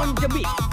on the beat.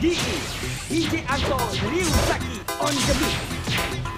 DE DJ Anto Ryusaki on the beat.